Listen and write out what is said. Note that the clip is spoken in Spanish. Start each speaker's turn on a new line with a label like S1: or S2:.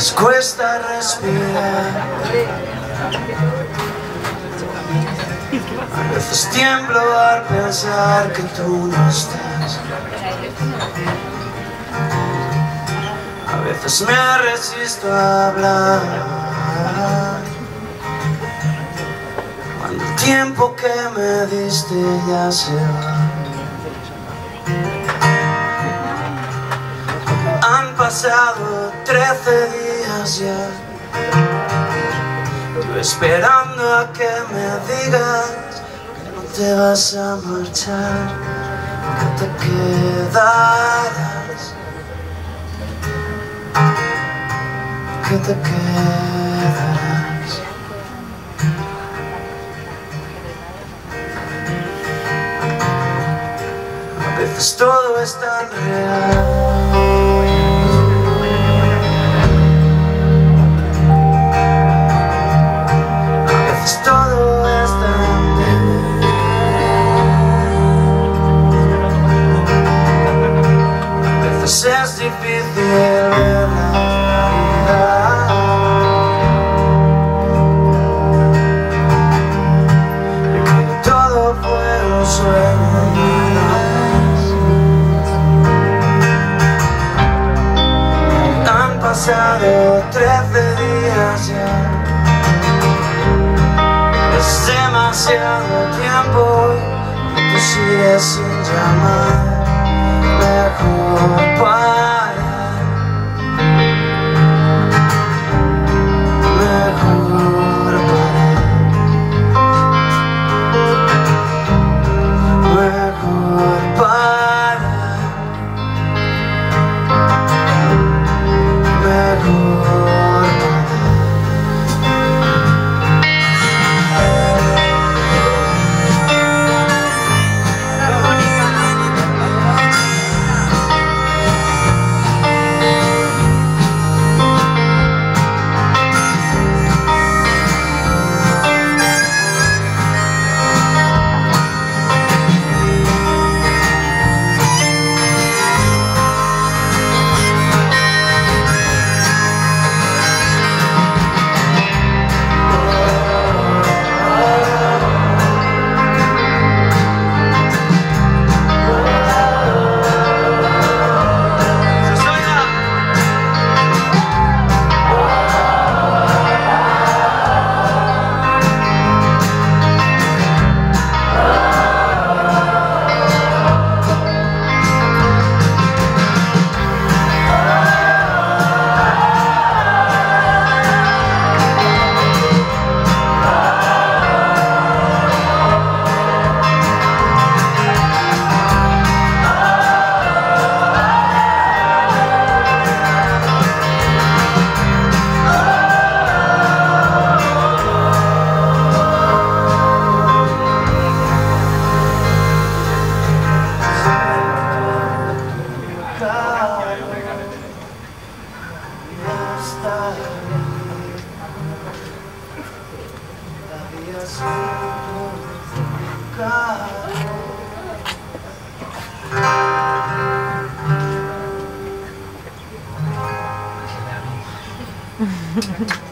S1: respirar. A veces tiemblo al pensar que tú no estás. A veces me resisto a hablar. Cuando el tiempo que me diste ya se va. Han pasado trece días esperando a que me digas Que no te vas a marchar Que te quedarás Que te quedarás. A veces todo es tan real pasado trece días ya. Es demasiado tiempo y tú sigues sin llamar. Mejor
S2: God.